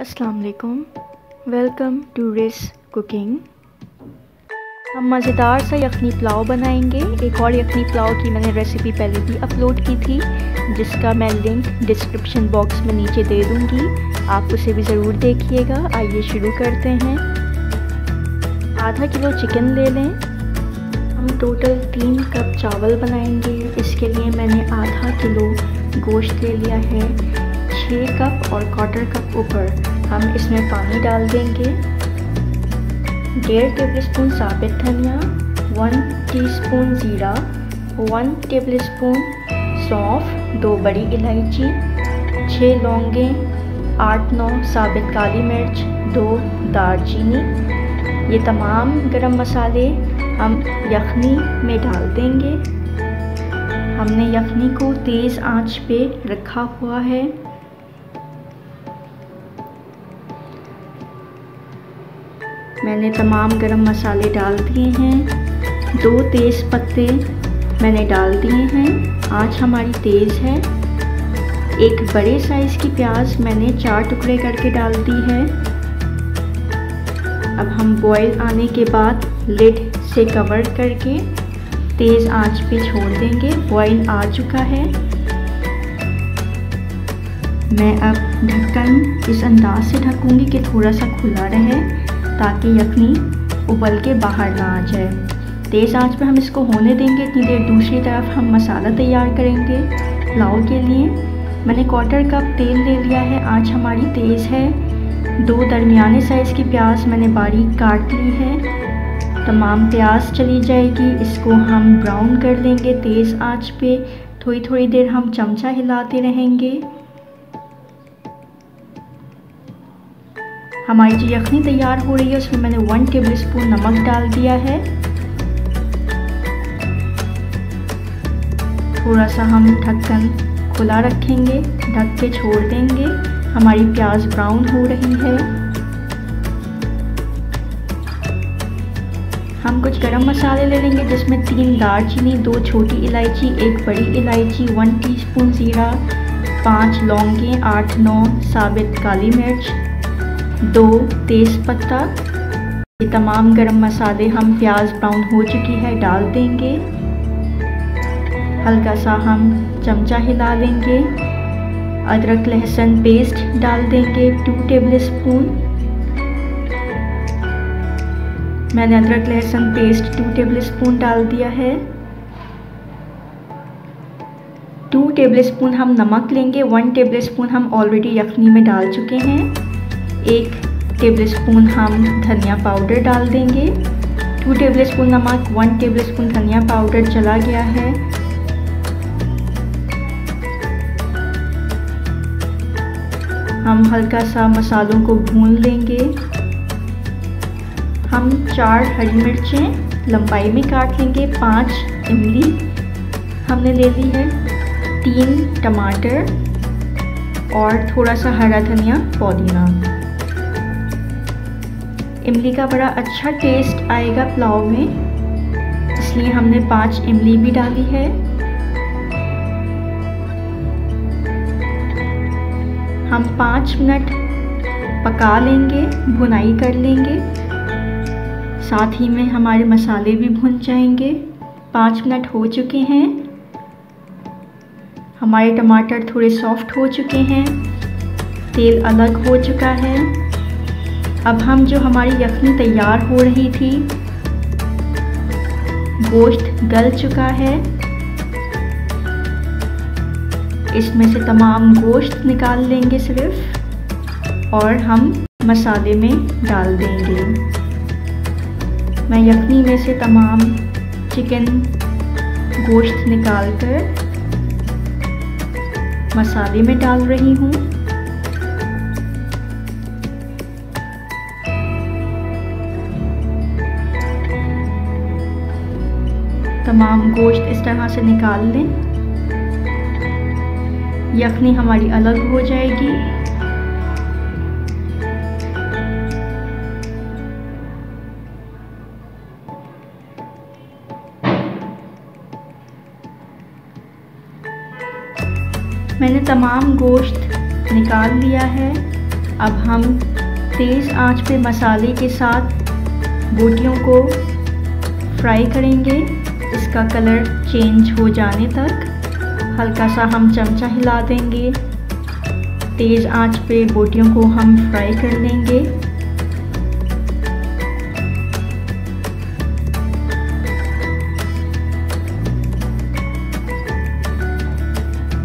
अस्सलाम वालेकुम टू रिस कुकिंग हम मज़ेदार सा यखनी पुलाव बनाएँगे। एक और यखनी पुलाव की मैंने रेसिपी पहले भी अपलोड की थी, जिसका मैं लिंक डिस्क्रिप्शन बॉक्स में नीचे दे दूँगी। आप उसे भी ज़रूर देखिएगा। आइए शुरू करते हैं। आधा किलो चिकन ले लें। हम टोटल तीन कप चावल बनाएँगे। इसके लिए मैंने आधा किलो गोश्त ले लिया है। छः कप और क्वार्टर कप ऊपर हम इसमें पानी डाल देंगे। डेढ़ टेबल स्पून साबित धनिया वन टीस्पून ज़ीरा वन टेबल स्पून सौंफ, दो बड़ी इलायची छः लौंगे, आठ नौ साबित काली मिर्च, दो दालचीनी। ये तमाम गरम मसाले हम यखनी में डाल देंगे। हमने यखनी को तेज़ आँच पे रखा हुआ है। मैंने तमाम गरम मसाले डाल दिए हैं। दो तेज़ पत्ते मैंने डाल दिए हैं। आँच हमारी तेज़ है। एक बड़े साइज़ की प्याज मैंने चार टुकड़े करके डाल दी है। अब हम बॉईल आने के बाद लिड से कवर करके तेज़ आँच पे छोड़ देंगे। बॉईल आ चुका है। मैं अब ढक्कन इस अंदाज से ढकूँगी कि थोड़ा सा खुला रहे। ताकि यखनी उबल के बाहर ना आ जाए। तेज़ आँच पे हम इसको होने देंगे, इतनी देर दूसरी तरफ़ हम मसाला तैयार करेंगे। पुलाव के लिए मैंने क्वार्टर कप तेल ले लिया है, आँच हमारी तेज़ है। दो दरमियाने साइज़ की प्याज मैंने बारीक काट ली है। तमाम प्याज चली जाएगी, इसको हम ब्राउन कर लेंगे तेज़ आँच पे। थोड़ी थोड़ी देर हम चमचा हिलाते रहेंगे। हमारी जो यखनी तैयार हो रही है, उसमें मैंने वन टेबल स्पून नमक डाल दिया है। थोड़ा सा हम ढक्कन खुला रखेंगे, ढक के छोड़ देंगे। हमारी प्याज ब्राउन हो रही है। हम कुछ गरम मसाले ले लेंगे, जिसमें तीन दालचीनी, दो छोटी इलायची, एक बड़ी इलायची वन टीस्पून ज़ीरा, पाँच लौंगे, आठ, नौ साबित काली मिर्च दो तेज़पत्ता ये तमाम गरम मसाले हम प्याज ब्राउन हो चुकी है, डाल देंगे। हल्का सा हम चमचा हिला लेंगे। अदरक, लहसुन, पेस्ट डाल देंगे टू टेबल स्पून मैंने अदरक, लहसुन, पेस्ट टू टेबल स्पून डाल दिया है। टू टेबल स्पून हम नमक लेंगे वन टेबल स्पून हम ऑलरेडी यखनी में डाल चुके हैं। एक टेबल स्पून हम धनिया पाउडर डाल देंगे। टू टेबल स्पून नमक वन टेबल स्पून धनिया पाउडर चला गया है। हम हल्का सा मसालों को भून लेंगे। हम चार हरी मिर्चें लंबाई में काट लेंगे, पाँच इमली। हमने ले ली है तीन टमाटर और थोड़ा सा हरा धनिया पुदीना। इमली का बड़ा अच्छा टेस्ट आएगा पुलाव में। इसलिए हमने पाँच इमली भी डाली है। हम पाँच मिनट पका लेंगे, भुनाई कर लेंगे। साथ ही में हमारे मसाले भी भुन जाएँगे। पाँच मिनट हो चुके हैं। हमारे टमाटर थोड़े सॉफ्ट हो चुके हैं। तेल अलग हो चुका है। अब हम जो हमारी यखनी तैयार हो रही थी, गोश्त गल चुका है। इसमें से तमाम गोश्त निकाल लेंगे सिर्फ़, और हम मसाले में डाल देंगे। मैं यखनी में से तमाम चिकन गोश्त निकाल कर मसाले में डाल रही हूँ। तमाम गोश्त इस तरह से निकाल लें। यखनी हमारी अलग हो जाएगी। मैंने तमाम गोश्त निकाल लिया है। अब हम तेज़ आँच पे मसाले के साथ बोटियों को फ्राई करेंगे। इसका कलर चेंज हो जाने तक हल्का सा हम चमचा हिला देंगे। तेज़ आँच पे बोटियों को हम फ्राई कर लेंगे।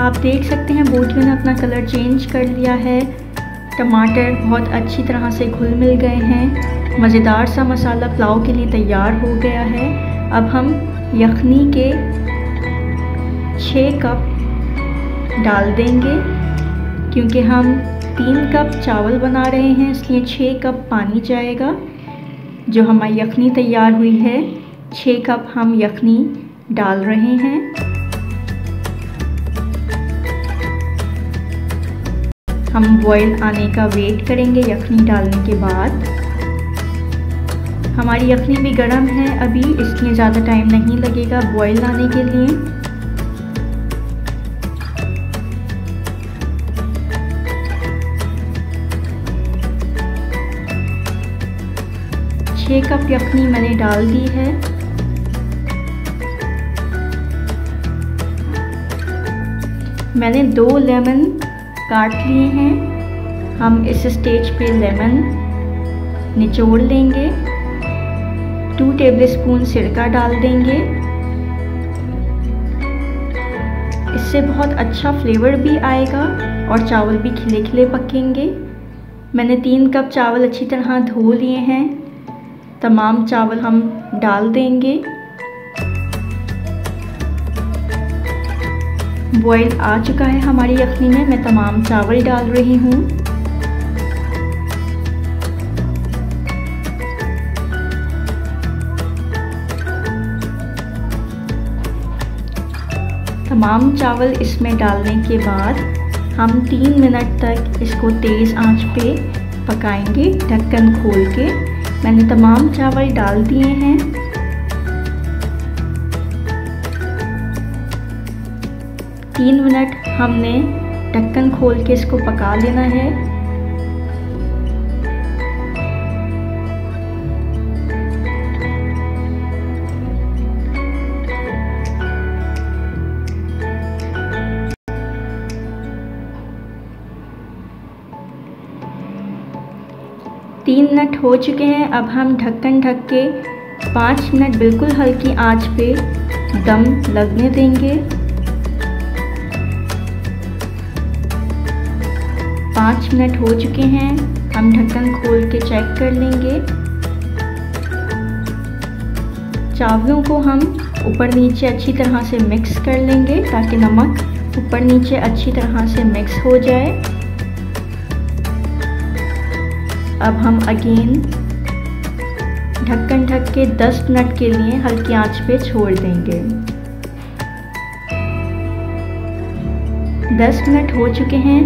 आप देख सकते हैं बोटियों ने अपना कलर चेंज कर लिया है। टमाटर बहुत अच्छी तरह से घुल मिल गए हैं। मज़ेदार सा मसाला पुलाव के लिए तैयार हो गया है। अब हम यखनी के छः कप डाल देंगे, क्योंकि हम तीन कप चावल बना रहे हैं, इसलिए छः कप पानी जाएगा, जो हमारी यखनी तैयार हुई है। छः कप हम यखनी डाल रहे हैं। हम बॉयल आने का वेट करेंगे यखनी डालने के बाद। हमारी यखनी भी गर्म है। अभी इसलिए ज़्यादा टाइम नहीं लगेगा बॉयल आने के लिए। छः कप यखनी मैंने डाल दी है। मैंने दो लेमन काट लिए हैं। हम इस स्टेज पे लेमन निचोड़ लेंगे। टू टेबल स्पून सिरका डाल देंगे। इससे बहुत अच्छा फ्लेवर भी आएगा और चावल भी खिले खिले पकेंगे। मैंने तीन कप चावल अच्छी तरह धो लिए हैं। तमाम चावल हम डाल देंगे। बॉयल आ चुका है हमारी यखनी में। मैं तमाम चावल डाल रही हूँ। तमाम चावल इसमें डालने के बाद हम तीन मिनट तक इसको तेज़ आँच पे पकाएँगे, ढक्कन खोल के। मैंने तमाम चावल डाल दिए हैं। तीन मिनट हमने ढक्कन खोल के इसको पका लेना है। तीन मिनट हो चुके हैं। अब हम ढक्कन ढक के पाँच मिनट बिल्कुल हल्की आँच पे दम लगने देंगे। पाँच मिनट हो चुके हैं। हम ढक्कन खोल के चेक कर लेंगे। चावलों को हम ऊपर नीचे अच्छी तरह से मिक्स कर लेंगे ताकि नमक ऊपर नीचे अच्छी तरह से मिक्स हो जाए। अब हम अगेन ढक्कन ढक के 10 मिनट के लिए हल्की आँच पे छोड़ देंगे। 10 मिनट हो चुके हैं।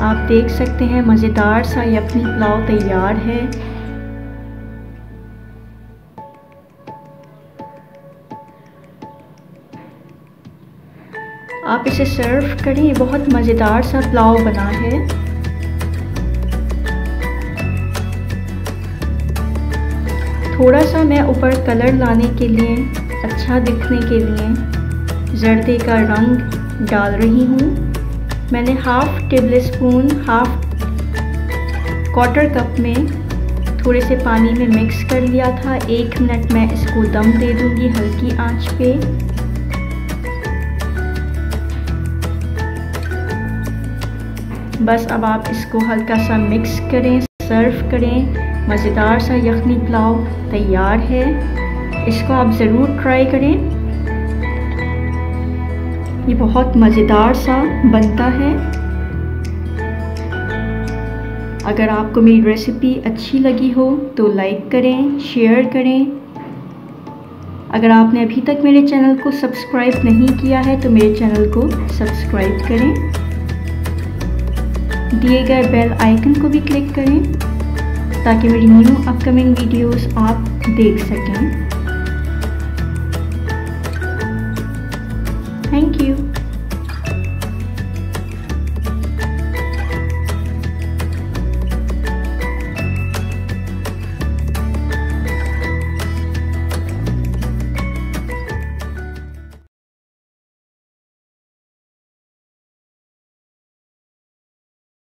आप देख सकते हैं मज़ेदार सा यखनी पुलाव तैयार है। आप इसे सर्व करें। बहुत मज़ेदार सा पुलाव बना है। थोड़ा सा मैं ऊपर कलर लाने के लिए अच्छा दिखने के लिए, जर्दे का रंग डाल रही हूँ। मैंने half tablespoon half quarter cup में थोड़े से पानी में मिक्स कर लिया था। एक मिनट मैं इसको दम दे दूँगी हल्की आँच पे। बस अब आप इसको हल्का सा मिक्स करें सर्व करें। मज़ेदार सा यखनी पुलाव तैयार है। इसको आप ज़रूर ट्राई करें। ये बहुत मज़ेदार सा बनता है। अगर आपको मेरी रेसिपी अच्छी लगी हो तो लाइक करें शेयर करें। अगर आपने अभी तक मेरे चैनल को सब्सक्राइब नहीं किया है तो मेरे चैनल को सब्सक्राइब करें। दिए गए बेल आइकन को भी क्लिक करें ताकि मेरी न्यू अपकमिंग वीडियोस आप देख सकें।